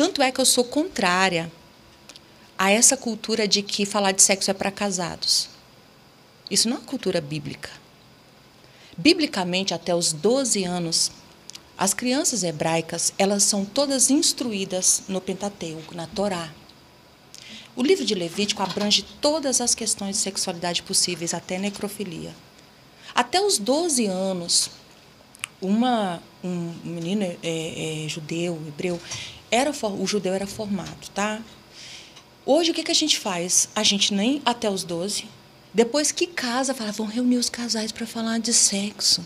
Tanto é que eu sou contrária a essa cultura de que falar de sexo é para casados. Isso não é cultura bíblica. Biblicamente, até os 12 anos, as crianças hebraicas, elas são todas instruídas no Pentateuco, na Torá. O livro de Levítico abrange todas as questões de sexualidade possíveis, até necrofilia. Até os 12 anos, uma, um menino é, é, judeu, hebreu, era, o judeu era formado, tá? Hoje, o que, que a gente faz? A gente nem até os 12, depois que casa, fala, vão reunir os casais para falar de sexo.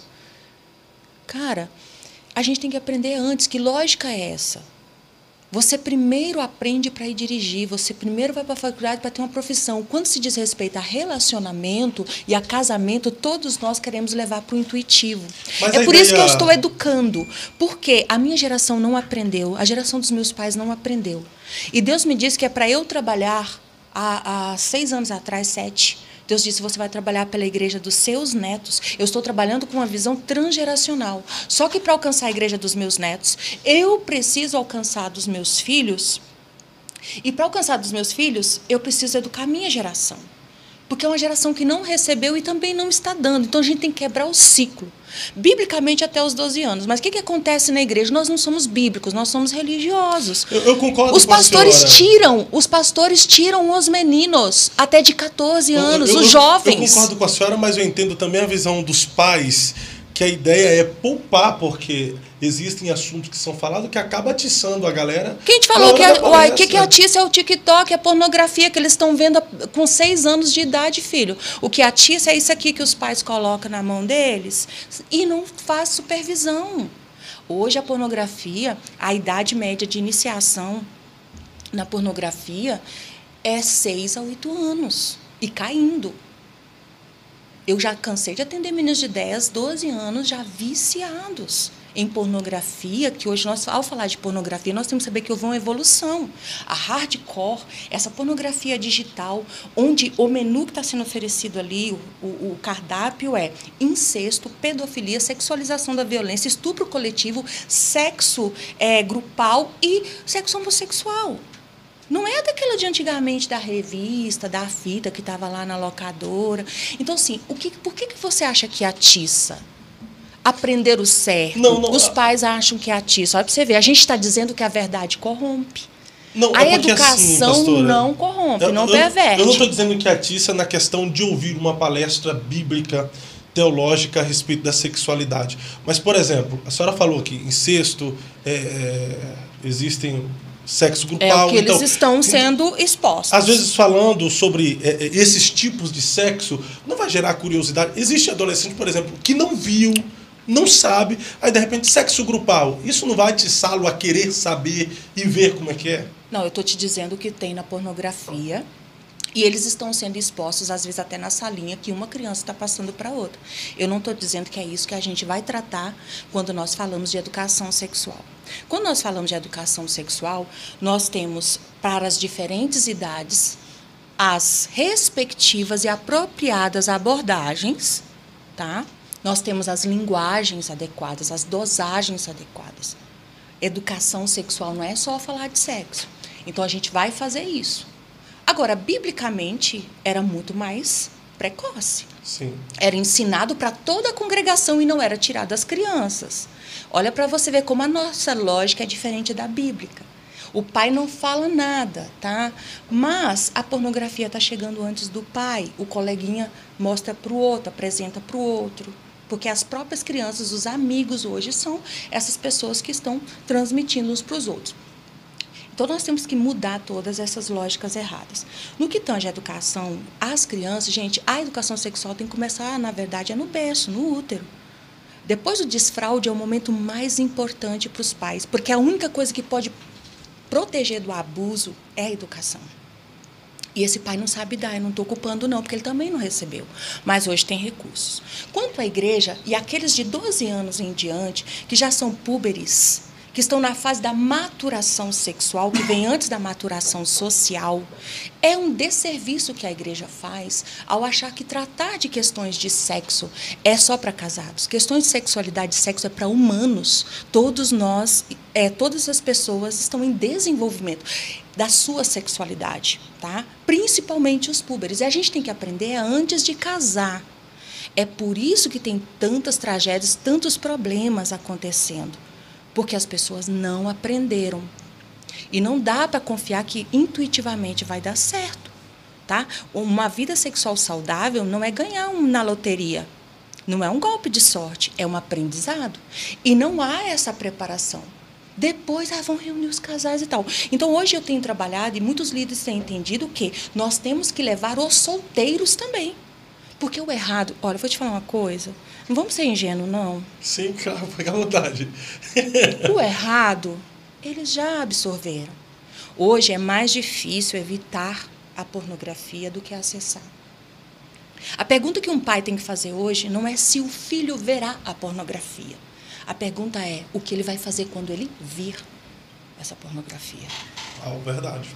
Cara, a gente tem que aprender antes. Que lógica é essa? Você primeiro aprende para ir dirigir, você primeiro vai para a faculdade para ter uma profissão. Quando se diz respeito a relacionamento e a casamento, todos nós queremos levar para o intuitivo. Mas é por ideia... isso que eu estou educando. Porque a minha geração não aprendeu, a geração dos meus pais não aprendeu. E Deus me disse que é para eu trabalhar há, há seis anos atrás, sete Deus disse: você vai trabalhar pela igreja dos seus netos. Eu estou trabalhando com uma visão transgeracional. Só que para alcançar a igreja dos meus netos, eu preciso alcançar dos meus filhos. E para alcançar dos meus filhos, eu preciso educar a minha geração. Porque é uma geração que não recebeu e também não está dando. Então a gente tem que quebrar o ciclo. Biblicamente até os 12 anos. Mas o que, que acontece na igreja? Nós não somos bíblicos, nós somos religiosos. Eu, eu concordo os com pastores tiram, os pastores tiram os meninos até de 14 anos, eu, eu, os jovens. Eu concordo com a senhora, mas eu entendo também a visão dos pais que a ideia é poupar, porque existem assuntos que são falados que acaba atiçando a galera. Quem te falou que, é, uai, que, que atiça é o TikTok, é a pornografia que eles estão vendo com seis anos de idade, filho. O que atiça é isso aqui que os pais colocam na mão deles e não faz supervisão. Hoje a pornografia, a idade média de iniciação na pornografia é seis a oito anos e caindo. Eu já cansei de atender meninos de 10, 12 anos já viciados em pornografia, que hoje nós, ao falar de pornografia, nós temos que saber que houve uma evolução. A hardcore, essa pornografia digital, onde o menu que está sendo oferecido ali, o, o, cardápio é incesto, pedofilia, sexualização da violência, estupro coletivo, sexo é, grupal e sexo homossexual. Não é daquela de antigamente da revista, da fita que estava lá na locadora. Então, assim, o que, por que, que você acha que atiça? Aprender o certo. Não, não, Os pais acham que atiça. Olha para você ver, a gente está dizendo que a verdade corrompe. Não, a é educação assim, pastora, não corrompe, eu, não perverte. Eu não estou dizendo que atiça na questão de ouvir uma palestra bíblica teológica a respeito da sexualidade. Mas, por exemplo, a senhora falou que incesto, é, é, existem sexo grupal. É o que então, eles estão sendo expostos. Às vezes falando sobre é, é, esses tipos de sexo, não vai gerar curiosidade. Existe adolescente, por exemplo, que não viu, não sabe, aí de repente sexo grupal. Isso não vai atiçá-lo a querer saber e ver como é que é? Não, eu estou te dizendo que tem na pornografia e eles estão sendo expostos, às vezes, até na salinha que uma criança está passando para outra. Eu não estou dizendo que é isso que a gente vai tratar quando nós falamos de educação sexual. Quando nós falamos de educação sexual, nós temos para as diferentes idades as respectivas e apropriadas abordagens, tá? Nós temos as linguagens adequadas, as dosagens adequadas. Educação sexual não é só falar de sexo. Então a gente vai fazer isso. Agora, biblicamente, era muito mais precoce. Sim. Era ensinado para toda a congregação e não era tirado das crianças. Olha para você ver como a nossa lógica é diferente da bíblica. O pai não fala nada, tá? Mas a pornografia está chegando antes do pai. O coleguinha mostra para o outro, apresenta para o outro. Porque as próprias crianças, os amigos hoje, são essas pessoas que estão transmitindo uns para os outros. Então, nós temos que mudar todas essas lógicas erradas. No que tange a educação às crianças, gente, a educação sexual tem que começar, na verdade, é no berço, no útero. Depois do desfraude é o momento mais importante para os pais, porque a única coisa que pode proteger do abuso é a educação. E esse pai não sabe dar, eu não estou culpando não, porque ele também não recebeu. Mas hoje tem recursos. Quanto à igreja, e aqueles de 12 anos em diante, que já são púberes, que estão na fase da maturação sexual, que vem antes da maturação social. É um desserviço que a igreja faz ao achar que tratar de questões de sexo é só para casados. Questões de sexualidade e sexo é para humanos. Todos nós, é, todas as pessoas estão em desenvolvimento da sua sexualidade, tá? Principalmente os púberes. E a gente tem que aprender antes de casar. É por isso que tem tantas tragédias, tantos problemas acontecendo porque as pessoas não aprenderam. E não dá para confiar que intuitivamente vai dar certo, tá? Uma vida sexual saudável não é ganhar um na loteria. Não é um golpe de sorte, é um aprendizado. E não há essa preparação. Depois ah, vão reunir os casais e tal. Então hoje eu tenho trabalhado e muitos líderes têm entendido que nós temos que levar os solteiros também. Porque o errado, olha, eu vou te falar uma coisa. Não vamos ser ingênuos, não. Sim, claro, fica à vontade. o errado, eles já absorveram. Hoje é mais difícil evitar a pornografia do que acessar. A pergunta que um pai tem que fazer hoje não é se o filho verá a pornografia. A pergunta é o que ele vai fazer quando ele vir essa pornografia. Ah, verdade.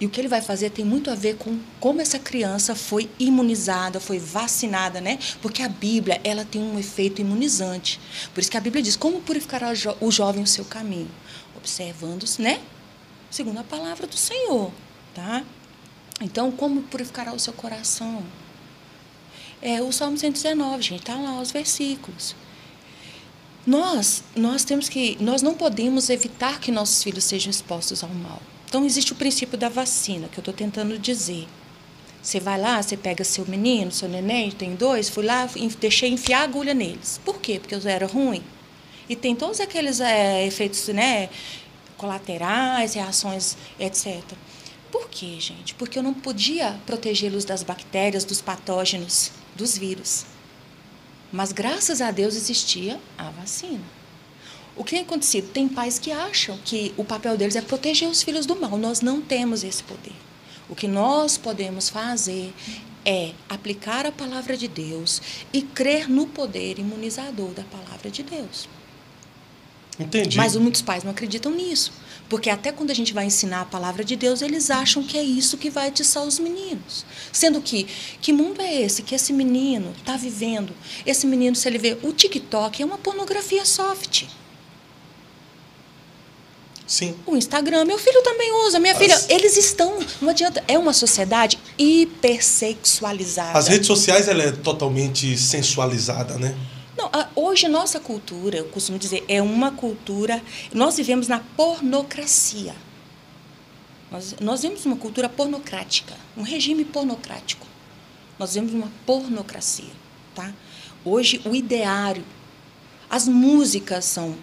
E o que ele vai fazer tem muito a ver com como essa criança foi imunizada, foi vacinada, né? Porque a Bíblia, ela tem um efeito imunizante. Por isso que a Bíblia diz: como purificará o jovem o seu caminho? Observando-se, né? Segundo a palavra do Senhor, tá? Então, como purificará o seu coração? É o Salmo 119, gente, tá lá os versículos. Nós, nós temos que, nós não podemos evitar que nossos filhos sejam expostos ao mal. Então, existe o princípio da vacina, que eu estou tentando dizer. Você vai lá, você pega seu menino, seu neném, tem dois, fui lá, deixei enfiar agulha neles. Por quê? Porque eu era ruim. E tem todos aqueles é, efeitos né, colaterais, reações, etc. Por quê, gente? Porque eu não podia protegê-los das bactérias, dos patógenos, dos vírus. Mas graças a Deus existia a vacina. O que tem acontecido? Tem pais que acham que o papel deles é proteger os filhos do mal. Nós não temos esse poder. O que nós podemos fazer é aplicar a palavra de Deus e crer no poder imunizador da palavra de Deus. Entendi. Mas muitos pais não acreditam nisso. Porque até quando a gente vai ensinar a palavra de Deus, eles acham que é isso que vai atiçar os meninos. Sendo que, que mundo é esse que esse menino está vivendo? Esse menino, se ele vê o TikTok, é uma pornografia soft. Sim. O Instagram, meu filho também usa, minha As... filha, eles estão, não adianta, é uma sociedade hipersexualizada. As redes sociais ela é totalmente sensualizada, né? Não, hoje nossa cultura, eu costumo dizer, é uma cultura, nós vivemos na pornocracia. Nós, nós vivemos uma cultura pornocrática, um regime pornocrático. Nós vivemos uma pornocracia, tá? Hoje o ideário, as músicas são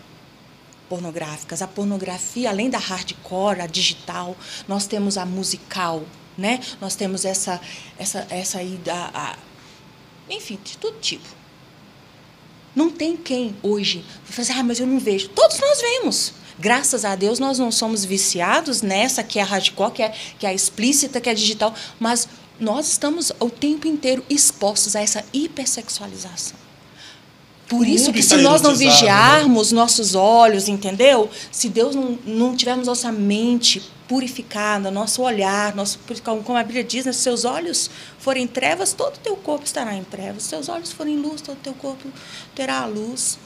pornográficas. A pornografia, além da hardcore, a digital, nós temos a musical, né? Nós temos essa essa essa aí da a, enfim, de todo tipo. Não tem quem hoje fazer, ah, mas eu não vejo. Todos nós vemos. Graças a Deus nós não somos viciados nessa que é a hardcore, que é, que é a explícita, que é a digital, mas nós estamos o tempo inteiro expostos a essa hipersexualização. Por isso que se nós não né? vigiarmos nossos olhos, entendeu? Se Deus não, não tivermos nossa mente purificada, nosso olhar, nosso, como a Bíblia diz, né? se seus olhos forem trevas, todo o teu corpo estará em trevas. Se seus olhos forem luz, todo o teu corpo terá a luz.